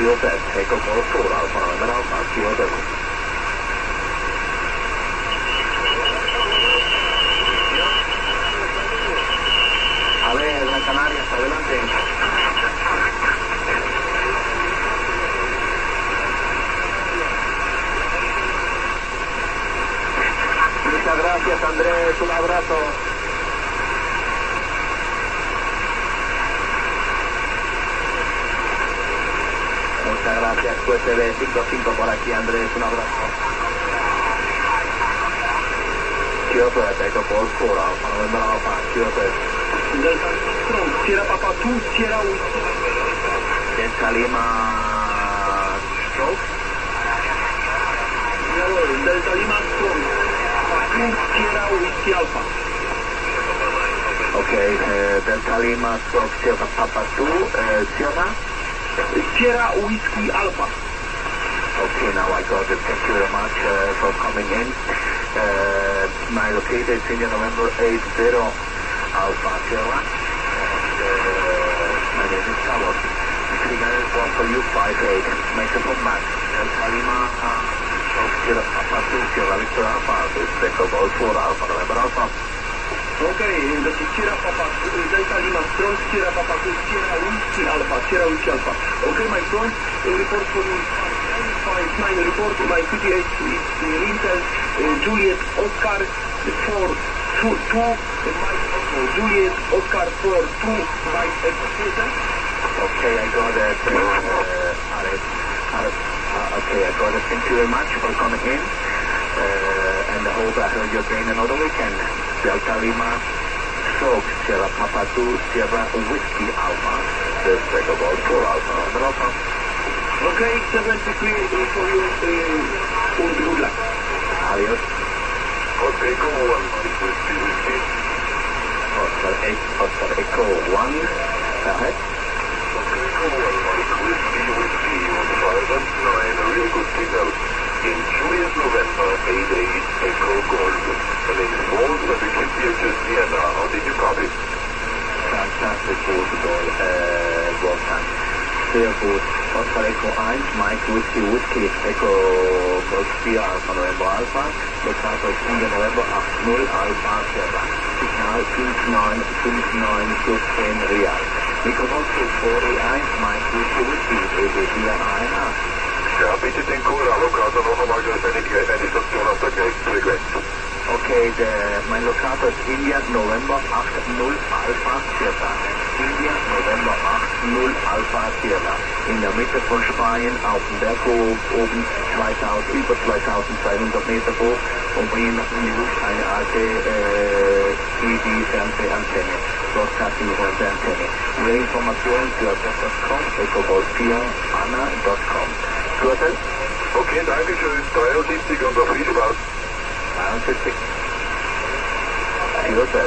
fuel that's capable for our environment, our fuel business. A ver, la Canarias, adelante. Muchas gracias Andrés, un abrazo. Gracias, QSB 55 por aquí, Andrés. Un abrazo. Delta Strong, Sierra 2, Sierra U. Delta Lima Stroke. Delta Lima Strong, Alfa. Ok, eh, Delta Lima Strong Sierra Papa eh, 2, Sierra Whiskey Alpha. Okay, now I got it. Thank you very much uh, for coming in. Uh, my location is India November 80 Alpha Sierra. And, uh, my name is Carlos. Signal is for you 58. Microphone back. El Salima uh, of Sierra Alpha 2, Sierra Victor Alpha. This is the Golf 4 Alpha November Alpha. Ok, invece tira papa, dai tagli ma strong, tira papa, tira un, tira alfa, tira un, tira alfa. Ok, my front, report for you, 559, report for my CTH, it's Juliet, Oscar, 4, 2, 2, Mike, Juliet, Oscar, 4, 2, Mike, Okay, I got it, uh, uh, Alex, Alex, uh, okay, I got it, thank you very much for coming in. Uh, and you're Roger Train another weekend. Delta Lima, stroke Sierra Papa 2, Sierra Whiskey Alpha. This take about 4 Alpha on Alpha. Okay, 73 uh, for you, uh, all good Adios. Okay, go on, Whiskey Whiskey. Oscar Echo 1, ahead. sehr gut. Oscar Echo 1, Mike Whiskey Whiskey, Echo Golf 4 Alpha November Alpha, Lokator 10 November 80 Alpha Serra. Signal 5959 plus 10 Real. Mikrofon zu 4E1, Mike Whiskey Whiskey, EB4 ANA. Ja, bitte den Kura, Lokator noch einmal, durch eine Station auf der gleichen Frequenz. Okay, der, mein Lokator ist India November 80 Alpha Serra. India November 80 Schwarzwälder. In der Mitte von Spanien auf dem Berg hoch, oben 2000, über 2200 Meter hoch und bringen in die Luft eine alte äh, ED-Fernsehantenne. Broadcasting-Fernsehantenne. Mehr Informationen für das.com, ecobolt4anna.com. Gürtel? Äh? Okay, danke schön. 73 und auf Wiesbaden. 71. Gürtel.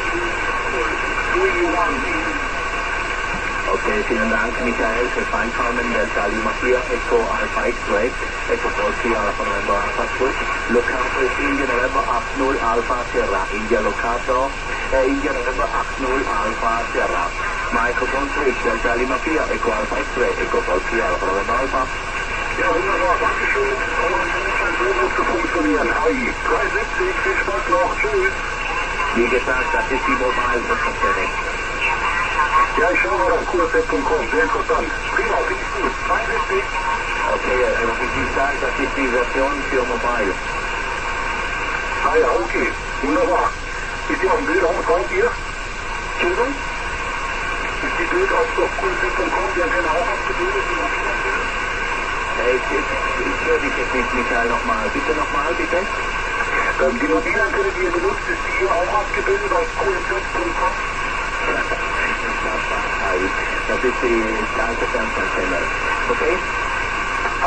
Okay, vielen Dank, Michael, fürs Einkommen. Der Charlie Mafia, Echo Alpha X-Ray, Echo Polski Alpha November Alpha 2, Locato is India November 80 Alpha Sierra, India Locato, äh, eh, India November 80 Alpha Sierra. Microphone switch, der Charlie Mafia, Echo Alpha X-Ray, Echo Polski Alpha November Alpha. Ja, wunderbar, danke schön. Oh, das scheint so zu funktionieren. Hi, 370, viel Spaß noch, tschüss. Wie gesagt, das ist die Mobile Wirtschaftserrecht. Ja, ich schaue mal auf kurz.com, sehr interessant. Prima, finde ich gut. Nein, richtig. Okay, also wie gesagt, das ist die Version für Mobile. Ah ja, okay. Wunderbar. Ist die auf dem Bild auch drauf hier? Entschuldigung? Ist die Bild auf kurz.com, die Antenne auch abgebildet? Die Hey, ich höre dich jetzt nicht, Michael, nochmal. Bitte nochmal, bitte. Ähm, die Mobilantenne, die ihr benutzt, ist die hier auch abgebildet auf qfz.com? Das ist die kleine Fernsehantenne. Okay?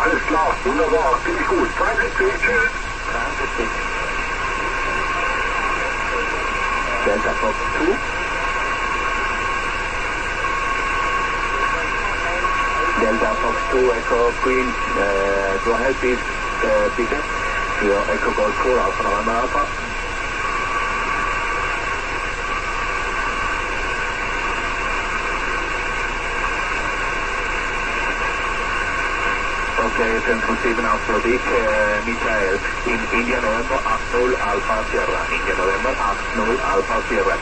Alles klar, wunderbar, finde ich gut. 73, tschüss. 73. Delta Fox 2. Delta Fox 2, Echo Queen, uh, äh, do I help you, uh, Peter? Echo Golf 4, Alpha. Okay, thank you. Alpha Beach, uh, Michael, in India November, Axnol Alpha Sierra. India November, Alpha Sierra.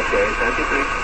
Okay,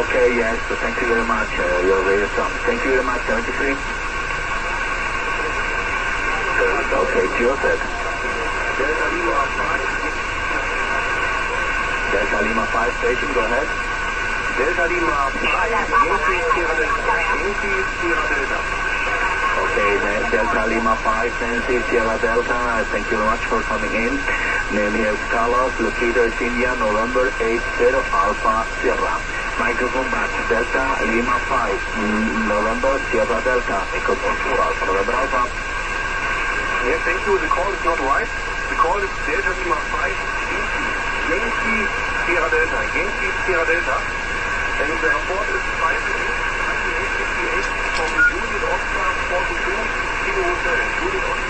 Okay, yes. Thank you very much. Uh, you're very strong. Thank you very much, 73. Okay, Joseph. Delta Lima 5. Delta Lima 5 station, go ahead. Delta Lima 5, Sierra Delta. Okay, Delta Lima 5, Nancy Sierra Delta, thank you very much for coming in. Name is Carlos, locator is India, November 80, Alpha Sierra. Microphone back Delta Lima 5, November Sierra Delta, microphone 2 Alpha November Alpha. Yeah, thank you. The call is not right. The call is Delta Lima 5, Yankee Sierra Delta, Yankee Sierra Delta. And the airport is 5858 from the Unit Oscar 42 Kilo Hotel, Unit Oscar.